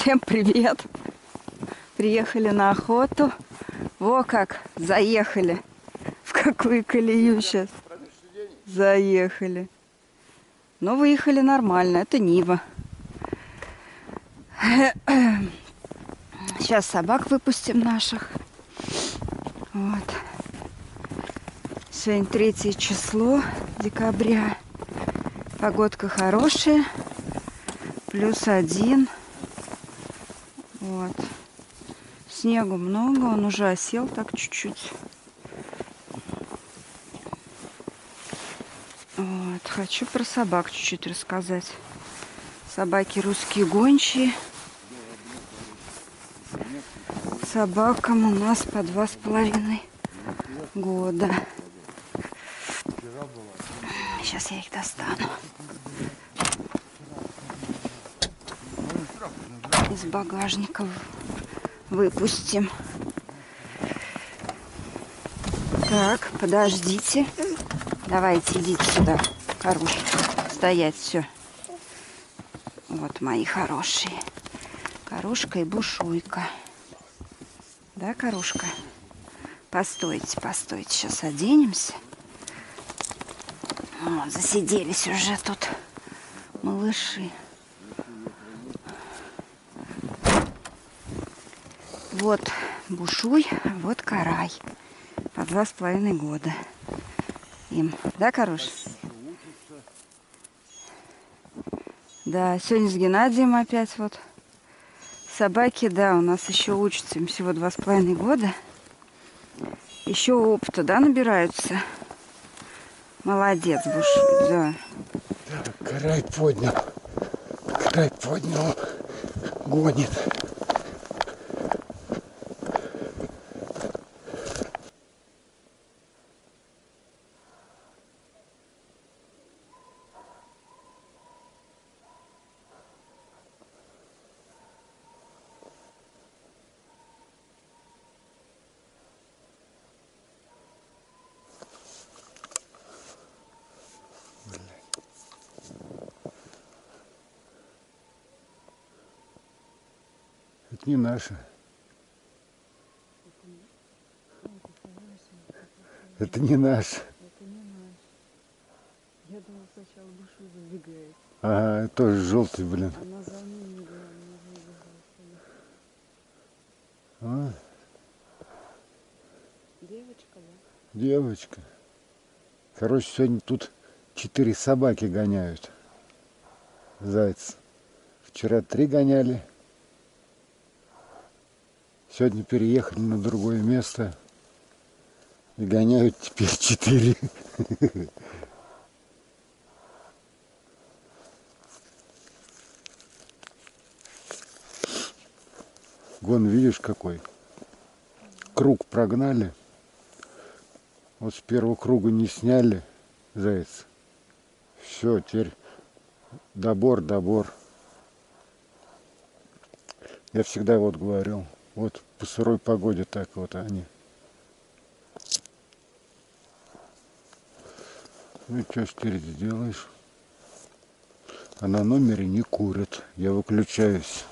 Всем привет! Приехали на охоту. Во как, заехали. В какую колею сейчас? Заехали. Но выехали нормально. Это Нива. Сейчас собак выпустим наших. Вот. Сегодня третье число декабря. Погодка хорошая. Плюс один. Вот. Снегу много, он уже осел так чуть-чуть. Вот. Хочу про собак чуть-чуть рассказать. Собаки русские гончие. Собакам у нас по два с половиной года. Сейчас я их достану. Из багажников выпустим. Так, подождите. Давайте, идите сюда, хороший. Стоять, все. Вот мои хорошие. Корушка и бушуйка. Да, Корушка? Постойте, постойте. Сейчас оденемся. Вот, засиделись уже тут малыши. Вот бушуй, вот карай. По два с половиной года им. Да, Коруш? Да, сегодня с Геннадием опять вот. Собаки, да, у нас еще учатся, им всего два с половиной года. Еще опыта, да, набираются. Молодец, Буш, да. Так, карай поднял. Карай поднял. Гонит. Не наше. Это не наш. Это не наш. Я думала, сначала Бушу забегает. Ага, тоже желтый, блин. Она за ним не была, она забегала. А, Девочка, да? девочка. Короче, сегодня тут четыре собаки гоняют. Зайц. Вчера три гоняли. Сегодня переехали на другое место. И гоняют теперь четыре. Гон, видишь, какой? Круг прогнали. Вот с первого круга не сняли заяц. Все, теперь добор, добор. Я всегда вот говорил, вот по сырой погоде так вот они. Ну что теперь сделаешь? А на номере не курят. Я выключаюсь.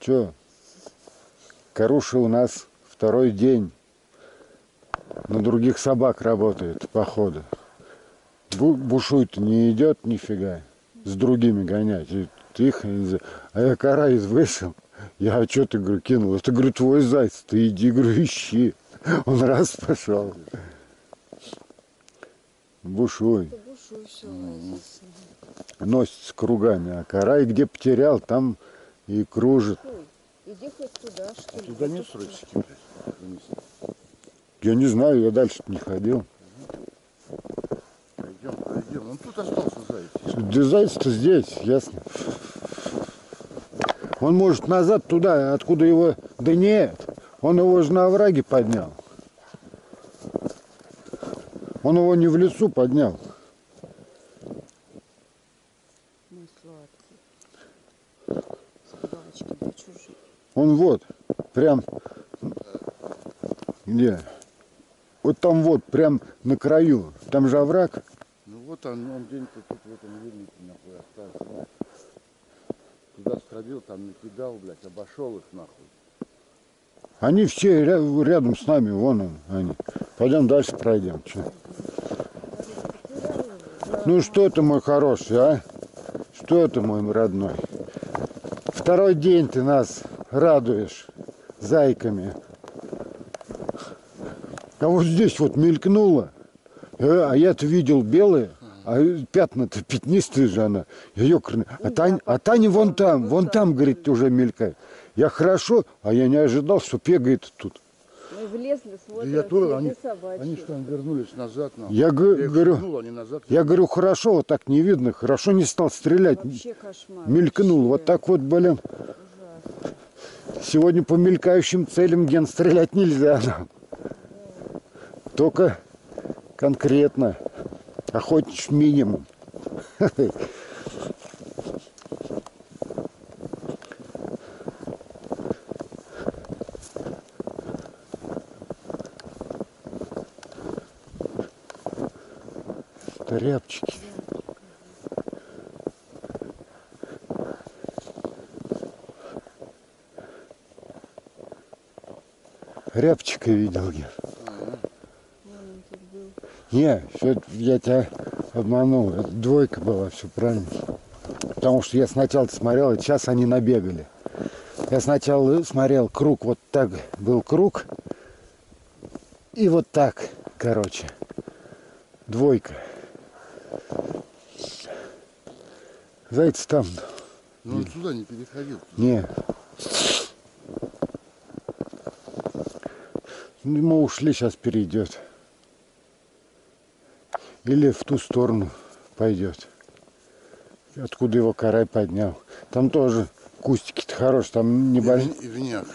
Че? Каруша у нас второй день. На других собак работает, походу. Бу- бушует не идет нифига. С другими гонять. И тихо. А я карась вышел. Я, а что ты, говорю, кинул? Это, говорю, твой заяц. Ты иди, говорю, ищи. Он раз пошел. Бушуй. Носится кругами. А карай где потерял, там и кружит. Хоть туда, нет срочки, блядь. Вниз. Я не знаю, я дальше не ходил. Пойдем, пойдем. Он тут остался заяц. Да заяц-то здесь, ясно. Он может назад туда, откуда его... Да нет, он его же на овраге поднял. Он его не в лесу поднял. Он вот, прям... Где? Вот там вот, прям на краю. Там же овраг. Ну вот он, он день-то тут в этом вылете нахуй остался. Туда сходил, там накидал, блядь, обошел их нахуй. Они все ря- рядом с нами, вон он, они. Пойдем дальше пройдем. чё. Ну что ты, мой хороший, а? Что ты, мой родной? Второй день ты нас радуешь зайками. А вот здесь вот мелькнуло. Э, А я-то видел белые, а пятна-то пятнистые же она. Ёкарный. А, Тань, а Таня вон там, вон там, говорит, уже мелькает. Я хорошо, а я не ожидал, что бегает тут. Мы влезли, Да смотрим, я тоже, они, собачьи. они что, там вернулись назад нахуй. Я их говорю, швырнул, они назад. я говорю, хорошо, вот так не видно, хорошо не стал стрелять. Вообще кошмар. Мелькнул, вот вообще. так вот, блин. Сегодня по мелькающим целям ген стрелять нельзя. Только конкретно. Охотничь минимум. Тряпчики. Рябчика видел я. Был. Не, всё, я тебя обманул. Это двойка была, все правильно. Потому что я сначала смотрел, и сейчас они набегали. Я сначала смотрел круг, вот так был круг. И вот так, короче. Двойка. Зайцы там. Ну он сюда не переходил. Не. Мы ушли, сейчас перейдет. Или в ту сторону пойдет. Откуда его карай поднял. Там тоже кустики-то хорошие. Там небольш- И, в- и вняк.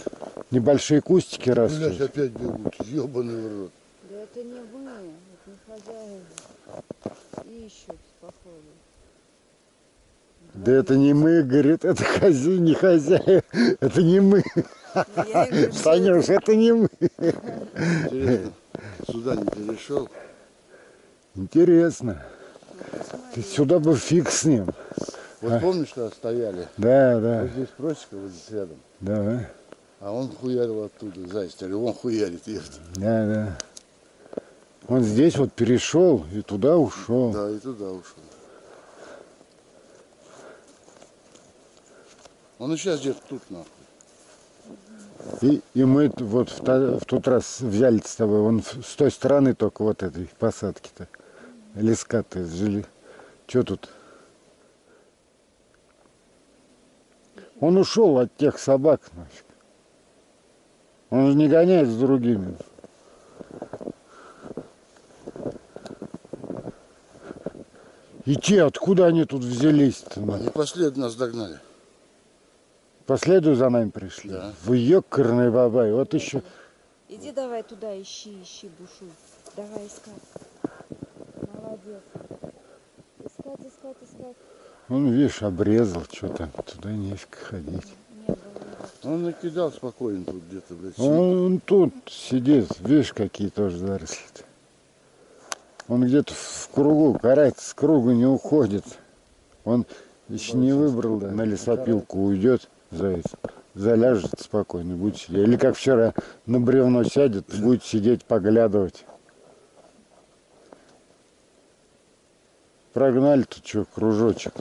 небольшие кустики Блядь, растут. опять бегут. Ебаный в рот. Да это не мы, это не хозяева. Ищут, походу. Да это не мы, говорит, это хозяин, не хозяин. Это не мы. Ну, Санюш, это не мы. Интересно, сюда не перешел. Интересно. Ты сюда бы фиг с ним. Вот помнишь, что стояли? Да, да, Вот здесь просека, вот здесь рядом. да, А он хуярил оттуда, зайц. Я говорю, он хуярит, ебать. да, да. Он здесь вот перешел и туда ушел. Да, и туда ушел. Он и сейчас где-то тут, нахуй. И, и мы вот в, та- в тот раз взяли с тобой, он с той стороны только вот этой посадки-то. Леска-то жили. Что тут? Он ушел от тех собак нафиг. Он же не гоняет с другими. И те, откуда они тут взялись-то? Они последовательно нас догнали. Последую за нами пришли. Да. Вы ёкарный бабай. Вот еще Иди давай туда, ищи, ищи, бушуй. Давай искать. Молодец. Искать, искать, искать. Он, видишь, обрезал, что там, туда нефиг ходить. Он накидал спокойно тут где-то, блядь. сидит. Он тут сидит, видишь, какие тоже заросли -то. Он где-то в кругу, карать с круга не уходит. Он еще не выбрал, да, на лесопилку уйдет заяц. Заляжет спокойно, будет сидеть. Или как вчера на бревно сядет, будет сидеть, поглядывать. Прогнали тут что, кружочек.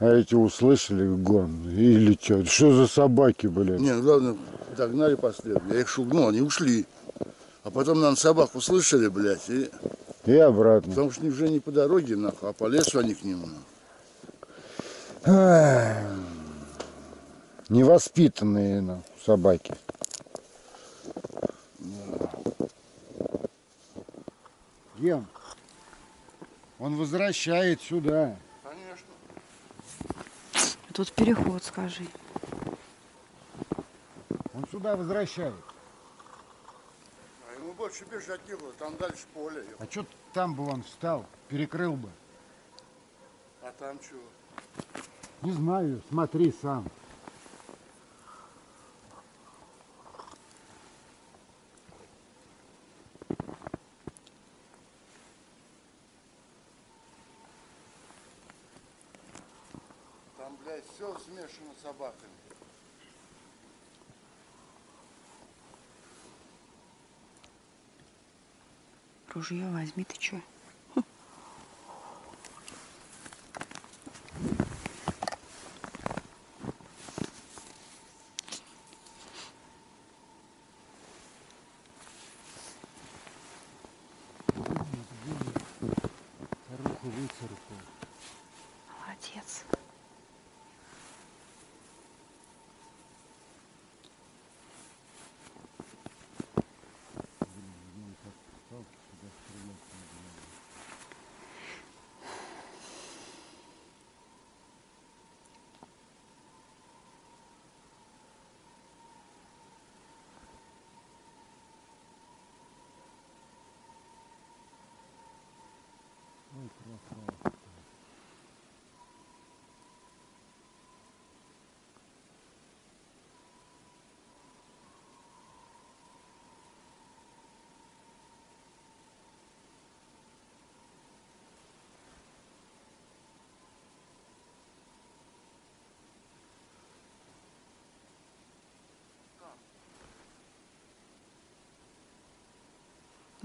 А эти услышали гон и летят. Что за собаки, блядь? Не, ну, главное, догнали последние. Я их шугнул, они ушли. А потом, нам собак услышали, блядь, и... И обратно. Потому что они уже не по дороге, нахуй, а по лесу они к ним, нахуй. Невоспитанные ну, собаки. Ем. Он возвращает сюда. Конечно. Тут переход, скажи. Он сюда возвращает. Больше бежать некуда, там дальше поле. А что там бы он встал, перекрыл бы? А там чего? Не знаю, смотри сам. Там, блядь, все смешано с собаками. Ружье возьми, ты чё? Руку выцарапал. Молодец.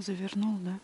Завернул, да?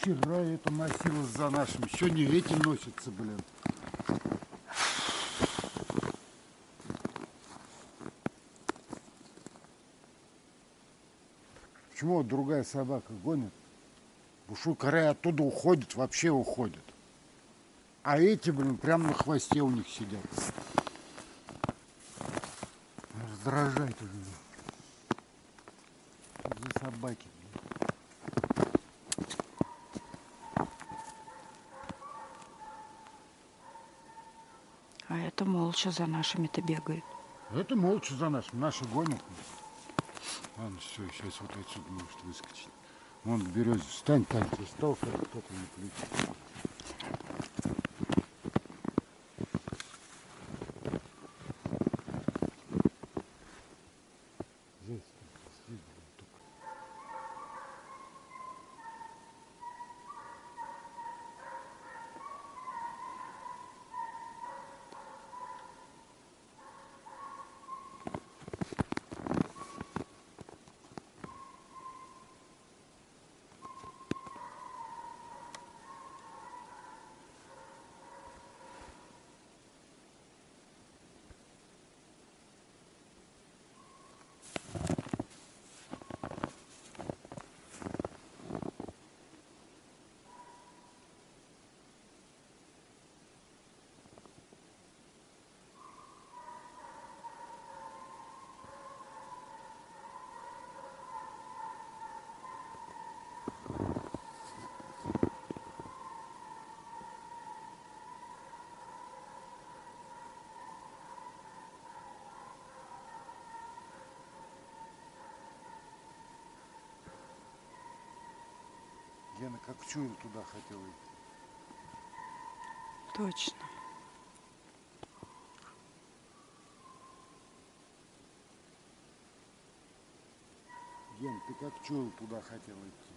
Вчера это носилось за нашим. Сегодня эти носятся, блин. Почему другая собака гонит? Бушу коря оттуда уходит, вообще уходит. А эти, блин, прям на хвосте у них сидят. Раздражает уже. За собаки, блин? А это молча за нашими-то бегает. Это молча за нас, наши гонят. Ладно, все, сейчас вот отсюда может выскочить. Вон к березе. Встань, Тань, ты стал, кто-то не включит. Гена как чуял туда хотел идти. Точно. Ген, ты как чуял туда хотел идти.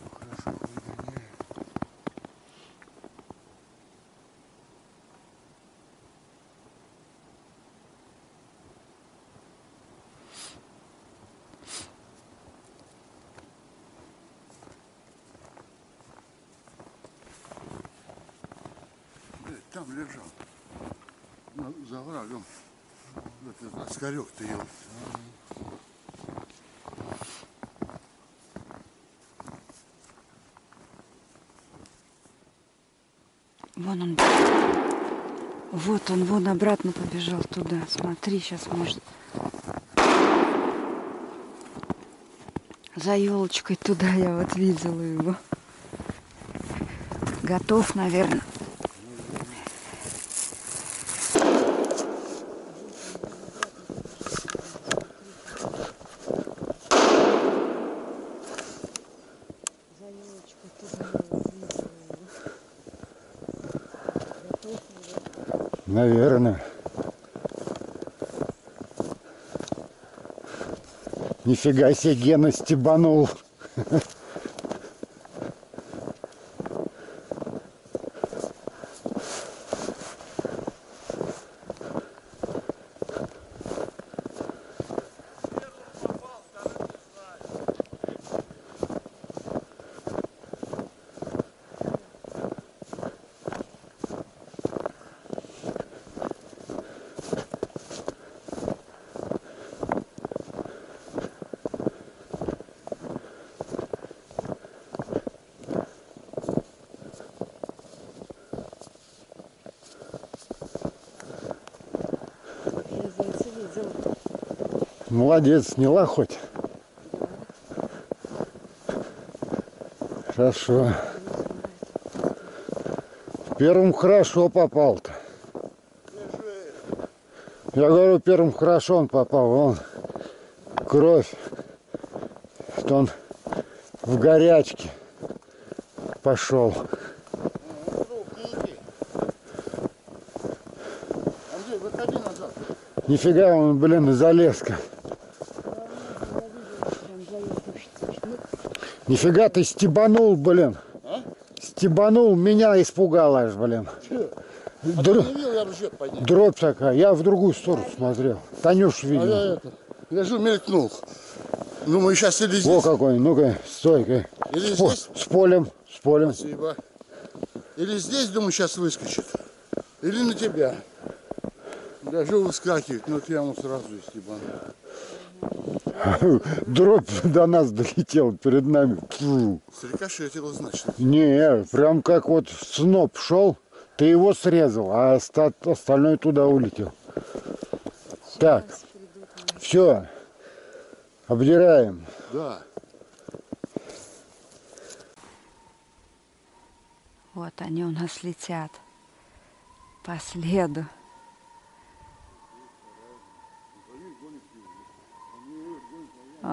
Ну, Хорошо, выгоняет. Блядь, там лежал. На, за врагом. Вот оскарек-то его. Вон он. Вот он, вон обратно побежал туда. Смотри, сейчас может. За елочкой туда я вот видела его. Готов, наверное. За елочкой туда я вот видела его. Наверное. Нифига себе Гена стебанул. Молодец, сняла хоть. Хорошо. Первым хорошо попал-то. Я говорю, первым хорошо он попал. Вон кровь. Что он в горячке пошел. Нифига он, блин, залез-ка. Прям за елкой. Нифига ты стебанул, блин. А? Стебанул, меня испугал аж, блин. А Др- видел, я поднял. дробь такая. Я в другую сторону смотрел. Танюш А видел. я это, лежу, мелькнул. Думаю, сейчас или О, здесь, какой, ну-ка, стой-ка. или С, здесь. с полем, с полем. Спасибо. Или здесь, думаю, сейчас выскочит. Или на тебя. Лежу, выскакивает, ну вот я ему сразу истебан. Дробь до нас долетел перед нами. Фу. Срикошетило, значит. Не, прям как вот сноп шел, ты его срезал, а оста- остальное туда улетел. Так, все, обдираем. Да. Вот они у нас летят по следу.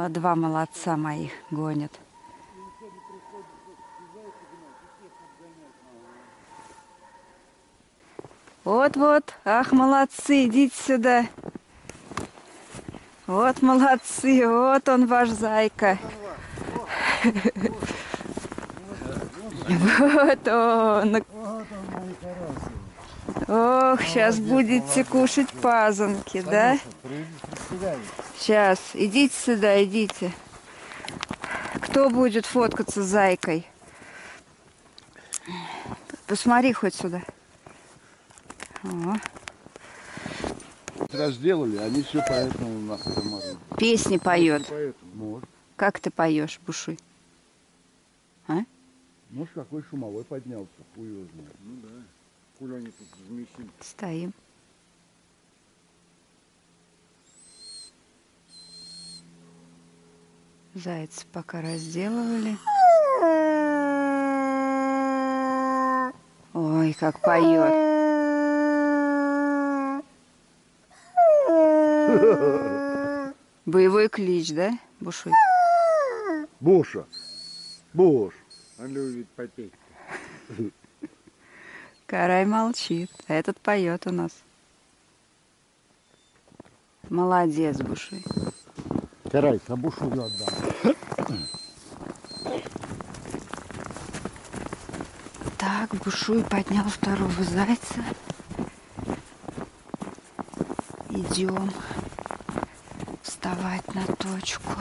Два молодца моих гонят. Вот-вот, ах, молодцы, идите сюда. Вот молодцы, вот он ваш зайка. Вот он. Ох, сейчас будете кушать пазанки, да? Сейчас, идите сюда, идите. Кто будет фоткаться с зайкой? Посмотри хоть сюда. О, Раз сделали, они все поэтому нахуй замазаны. песни поет. Может. Как ты поешь, Бушуй? Может, какой шумовой поднялся, хуй его знает. Ну да, хули они тут замесили. Стоим. Зайца пока разделывали. Ой, как поет. Боевой клич, да, Бушуй? Буша. Буш. Он любит потеть. Карай молчит, а этот поет у нас. Молодец, Бушуй. Карай, а бушу отдам. Так, Бушуй поднял второго зайца. Идем вставать на точку.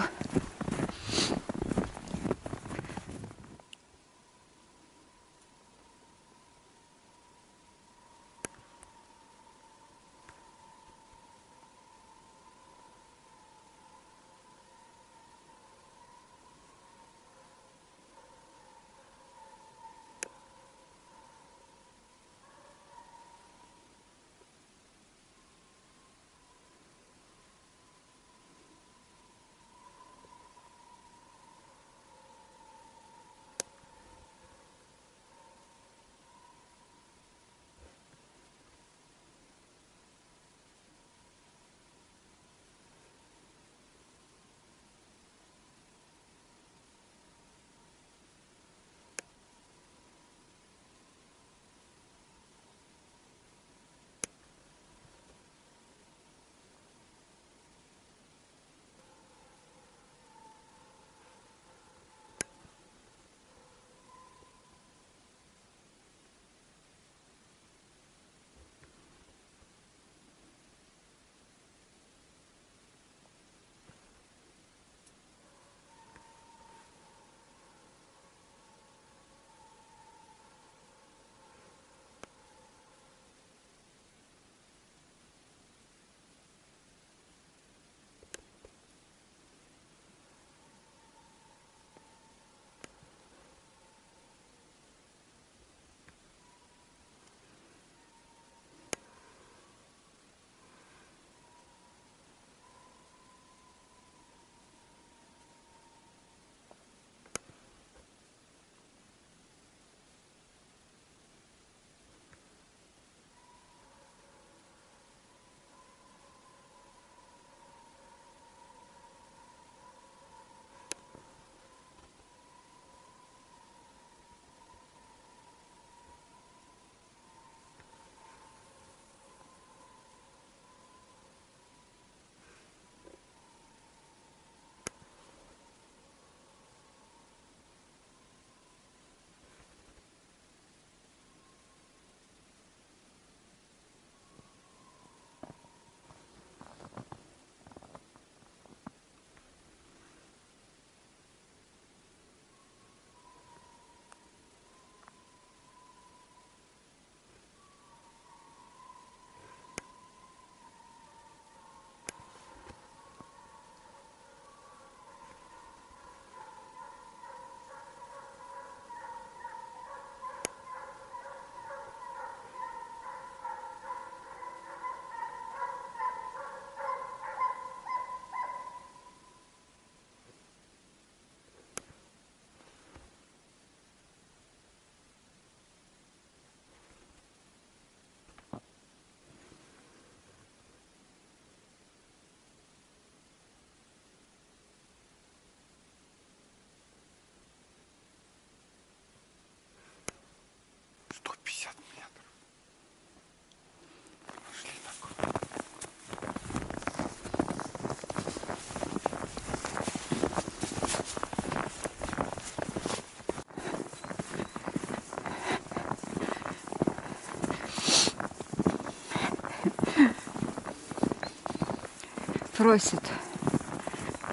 Просит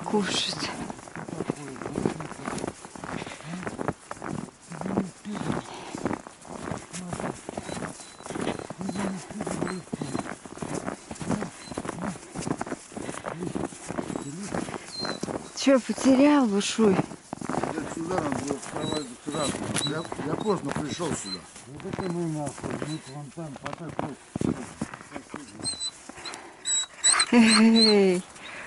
кушать. Че, потерял бушуй? Я сюда надо было вставать. Я, я поздно пришел сюда. Вот это мы нахуй, мы вон там по такой. Эй,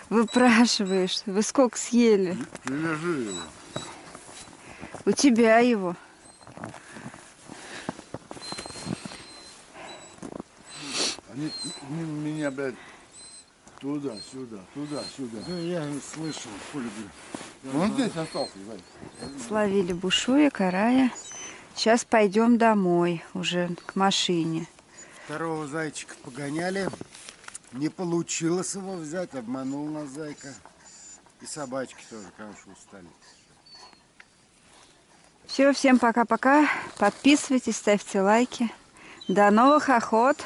Выпрашиваешь. Вы сколько съели? Привяжи его. У тебя его. Они меня, блядь, туда, сюда, туда, сюда. Да я не слышал, хули Он здесь остался, Зай. Словили бушуя, карая. Сейчас пойдем домой, уже к машине. Второго зайчика погоняли. Не получилось его взять, обманул нас зайка. И собачки тоже, конечно, устали. Все, всем пока-пока. Подписывайтесь, ставьте лайки. До новых охот.